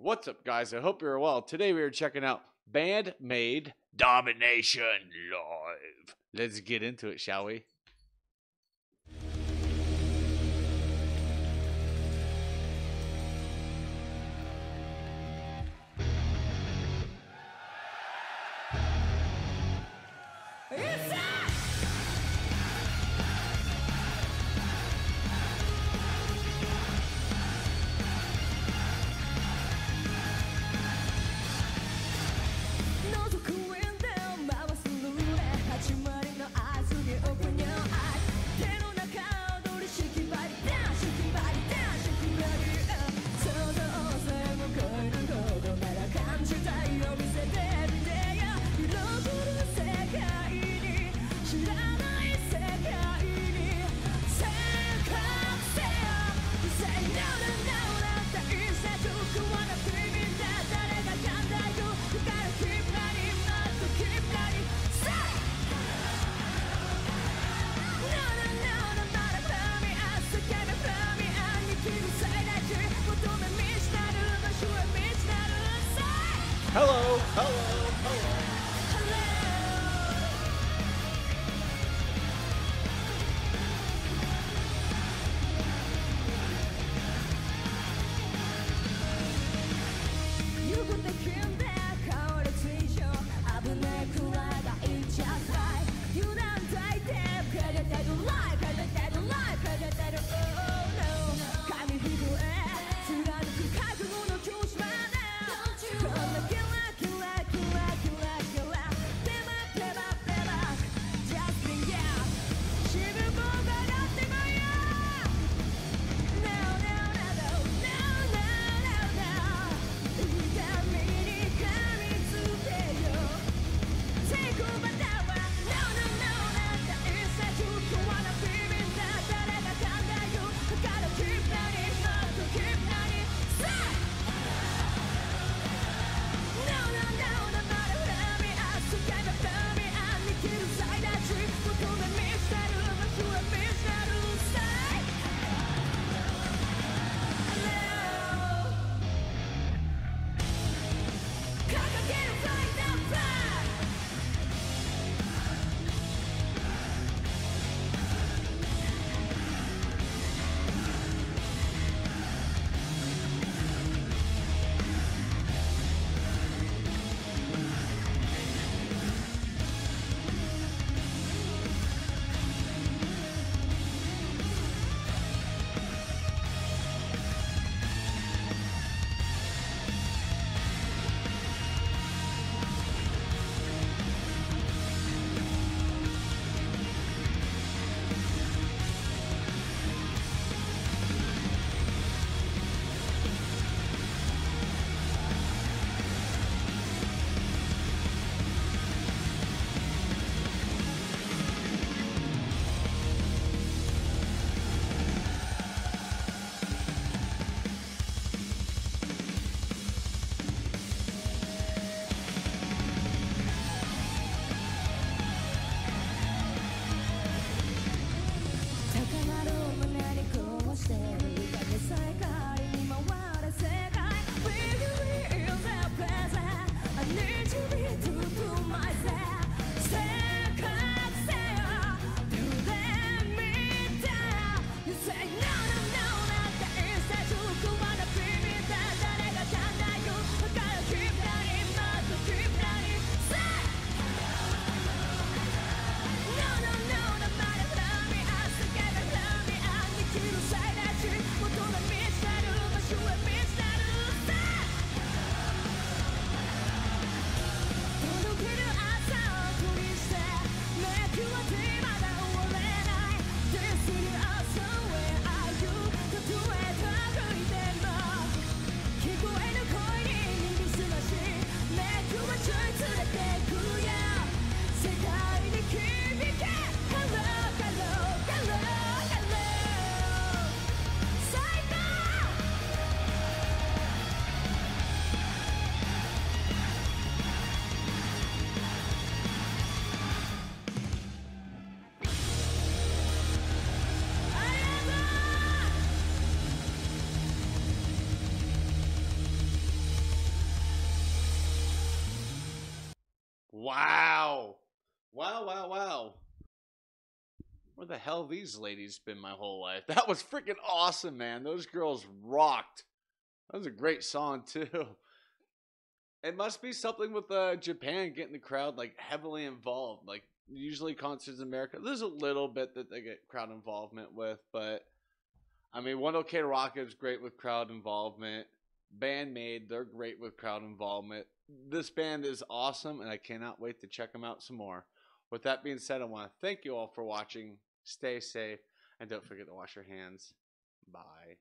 What's up, guys? I hope you're well. Today we are checking out Band-Maid Domination Live. Let's get into it, shall we? Hello, hello, hello. Wow. Wow, wow, wow. Where the hell these ladies been my whole life? That was freaking awesome, man. Those girls rocked. That was a great song too. It must be something with uh, Japan getting the crowd like heavily involved. Like usually concerts in America, there's a little bit that they get crowd involvement with, but I mean, One OK Rock is great with crowd involvement. Band-Maid, they're great with crowd involvement. This band is awesome, and I cannot wait to check them out some more. With that being said, I want to thank you all for watching. Stay safe, and don't forget to wash your hands. Bye.